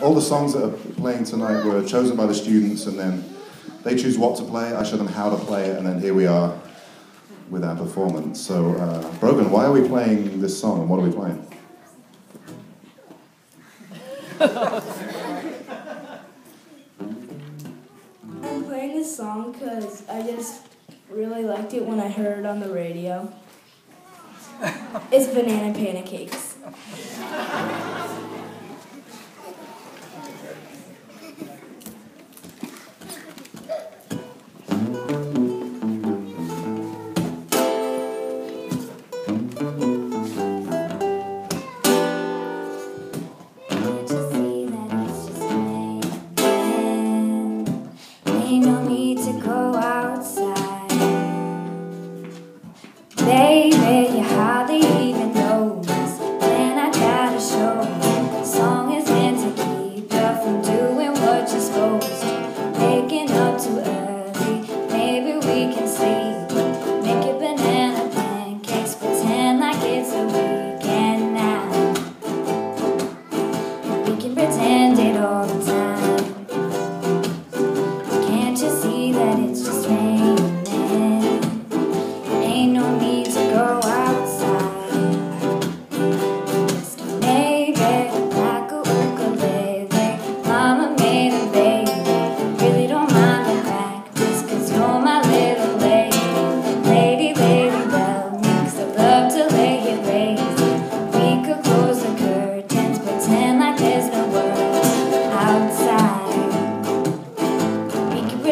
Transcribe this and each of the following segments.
all the songs that are playing tonight were chosen by the students, and then they choose what to play. I show them how to play it, and then here we are with our performance. So, uh, Brogan, why are we playing this song, and what are we playing? I'm playing this song because I just really liked it when I heard it on the radio. It's Banana Pancakes. You hardly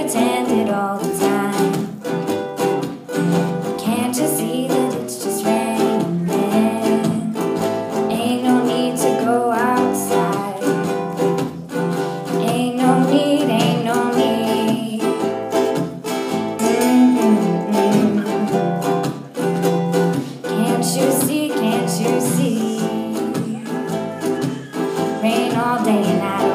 pretend it all the time. Can't you see that it's just raining? Ain't no need to go outside. Ain't no need, ain't no need. Mm-mm-mm. Can't you see, can't you see? Rain all day and night